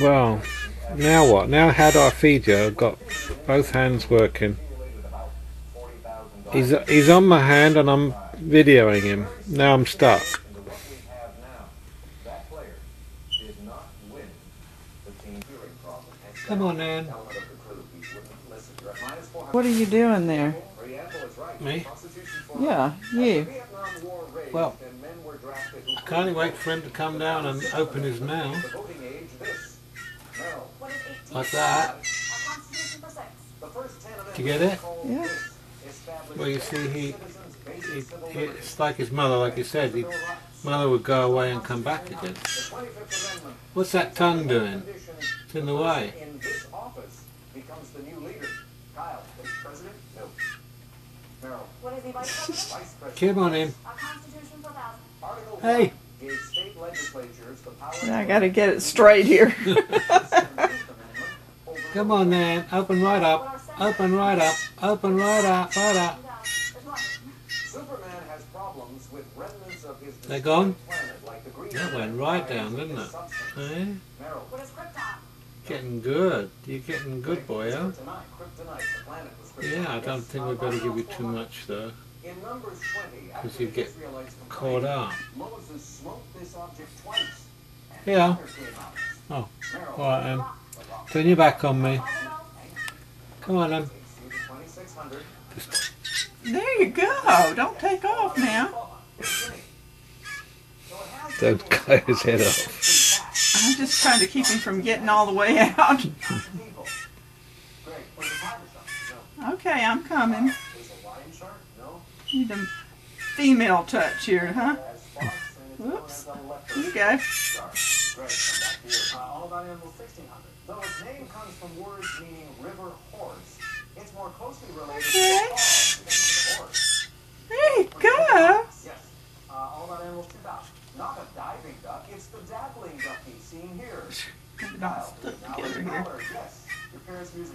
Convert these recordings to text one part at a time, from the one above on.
Well, now what? Now how do I feed you? I've got both hands working. He's, he's on my hand and I'm videoing him. Now I'm stuck. Come on, Nan. What are you doing there? Me? Yeah, you. Well, I can't wait for him to come down and open his mouth. Like that. Did you get it? Yeah. Well, you see, he, he, he it's like his mother, like you said. His mother would go away and come back again. What's that tongue doing? It's in the way. Come on in. Hey. I got to get it straight here. Come on then. Open right up. Open right up. Open right up. Right up. They're gone? That went right down, didn't it? Eh? Getting good. You're getting good, boy, huh? Yeah, I don't think we better give you too much, though. Because you get caught up. Yeah. Oh, alright then. Turn your back on me. Come on then. There you go. Don't take off now. Don't cut his head off. I'm just trying to keep him from getting all the way out. okay, I'm coming. Need a female touch here, huh? Whoops. You go. Though its name comes from words meaning river horse, it's more closely related okay. to horse. You go. Yes. Uh, all about animals 2000. Not a diving duck, it's the dabbling ducky seen here. together here.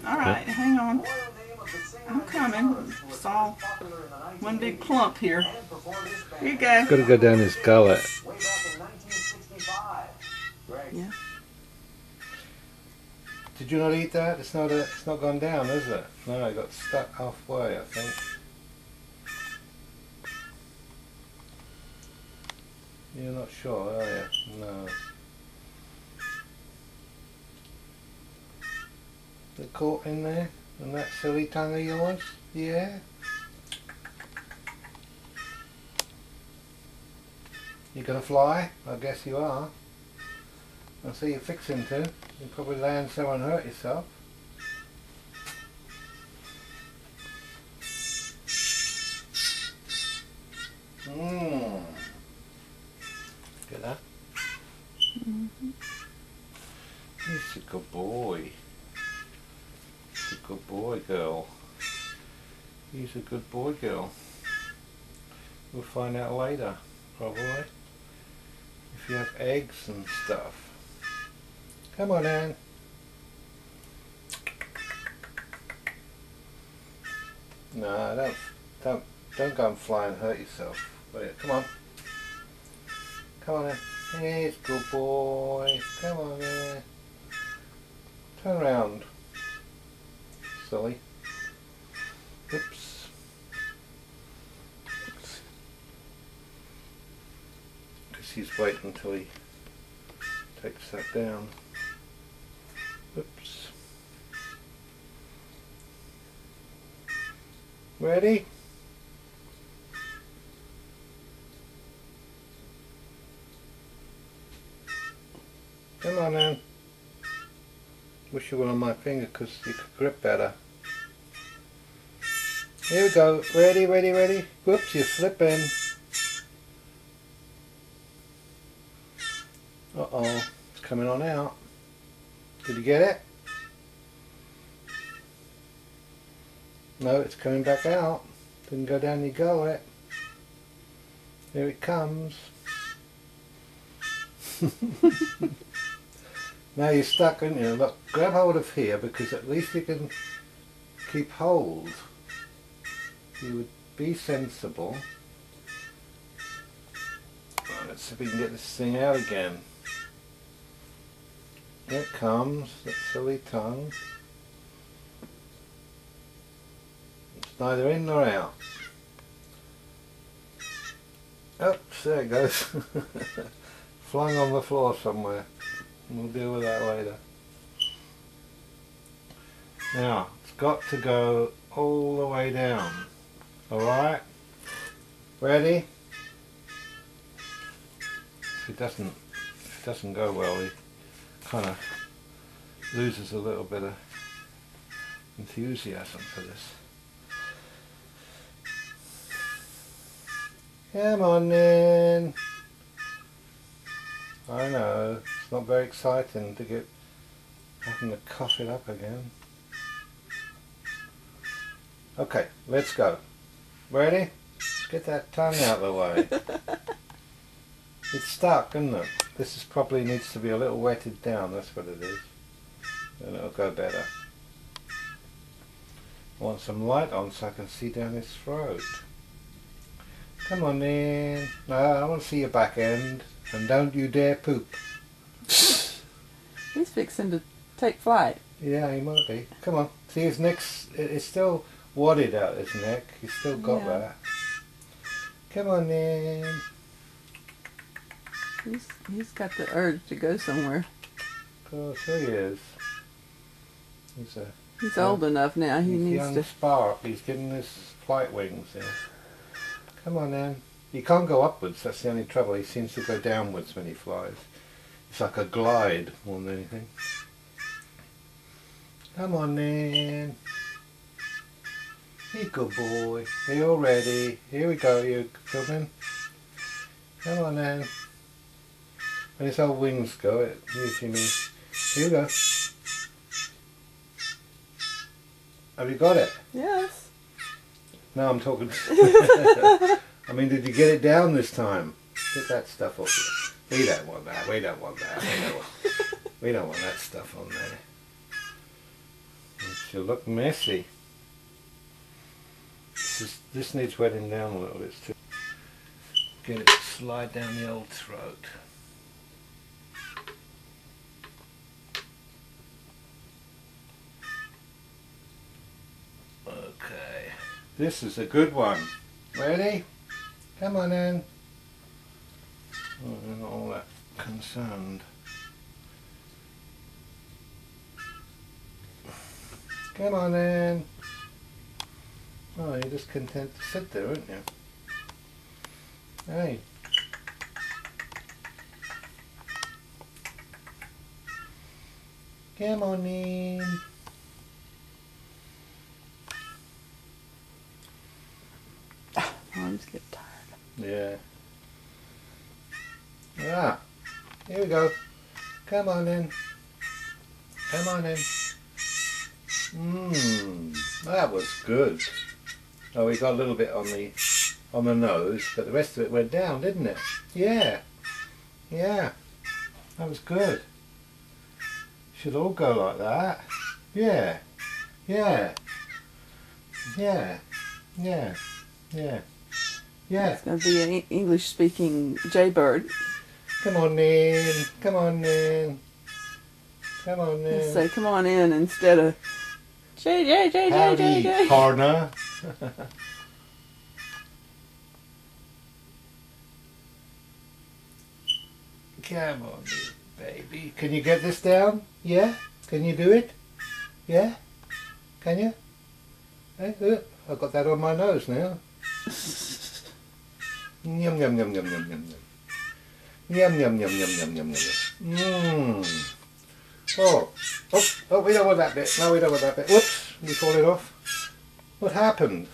All right, hang on. I'm coming. It's all one big clump here. Here you go. Got to go down his gullet. Yeah. Did you not eat that? It's not a, it's not gone down, is it? No, it got stuck halfway, I think. You're not sure, are you? No. It caught in there? And that silly tongue of yours? Yeah? You gonna fly? I guess you are. I see you fixing to. You'll probably land somewhere and hurt yourself. Mmm. Get that? Mm -hmm. He's a good boy. He's a good boy, girl. He's a good boy, girl. We'll find out later, probably. If you have eggs and stuff. Come on, Anne. No, don't, don't, don't go and fly and hurt yourself. Come on. Come on, Anne. Yes, good boy. Come on, Anne. Turn around. Silly. Oops. Because he's waiting until he takes that down. Oops. Ready? Come on then. Wish you were on my finger because you could grip better. Here we go. Ready, ready, ready. Whoops, you're slipping. Uh-oh. It's coming on out. Did you get it? No, it's coming back out. Didn't go down your gullet. Here it comes. now you're stuck in you. Look, grab hold of here because at least you can keep hold. You would be sensible. Right, let's see if we can get this thing out again. Here it comes, that silly tongue. It's neither in nor out. Oops, there it goes. Flung on the floor somewhere. We'll deal with that later. Now, it's got to go all the way down. Alright? Ready? If it doesn't if it doesn't go well he kind of loses a little bit of enthusiasm for this. Come on then. I know, it's not very exciting to get having to cough it up again. Okay, let's go. Ready? Get that tongue out of the way. it's stuck, isn't it? This is probably needs to be a little wetted down, that's what it is. Then it'll go better. I want some light on so I can see down his throat. Come on in. No, I want to see your back end. And don't you dare poop. He's fixing to take flight. Yeah, he might be. Come on. See his neck's, it's still wadded out his neck. He's still got Yeah. that. Come on in. He's he's got the urge to go somewhere. Of course, he is. He's a He's Yeah. old enough now. He he's needs young to. spark. He's getting his flight wings there. Come on then. He can't go upwards. That's the only trouble. He seems to go downwards when he flies. It's like a glide more than anything. Come on then. You good boy. Are you all ready? Here we go. You filming? Come on then. When his old wings go, it usually means. Here we go. Have you got it? Yes. No, I'm talking. I mean, did you get it down this time? Get that stuff off you. We don't want that. We don't want that. We don't want, we don't want that stuff on there. It should look messy. This, this needs wetting down a little bit too. Get it to slide down the old throat. Okay. This is a good one. Ready? Come on in. Oh, not all that concerned. Come on in. Oh, you're just content to sit there, aren't you? Hey. Come on in. Get tired. Yeah. Yeah. Here we go. Come on in. Come on in. Mmm. That was good. Oh, we got a little bit on the on the nose, but the rest of it went down, didn't it? Yeah. Yeah. That was good. Should all go like that. Yeah. Yeah. Yeah. Yeah. Yeah. Yeah. It's going to be an English speaking jaybird. Come on in. Come on in. Come on in. say, come on in instead of J, J, J, J, J, Howdy, J. partner. Come on, baby. Can you get this down? Yeah? Can you do it? Yeah? Can you? Hey, look, I've got that on my nose now. Yum yum yum yum yum yum yum. Yum yum yum yum yum yum yum. Mmm. Oh, oh, oh, we don't want that bit. No, we don't want that bit. Whoops, we fall it off. What happened?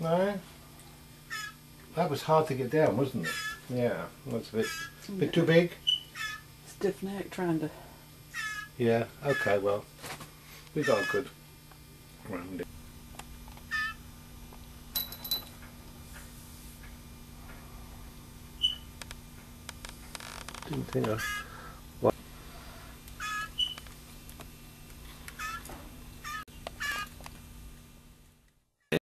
No? That was hard to get down, wasn't it? Yeah, that's a bit, bit too big. Stiff neck trying to. Yeah, okay, well, we got a good round. Didn't think I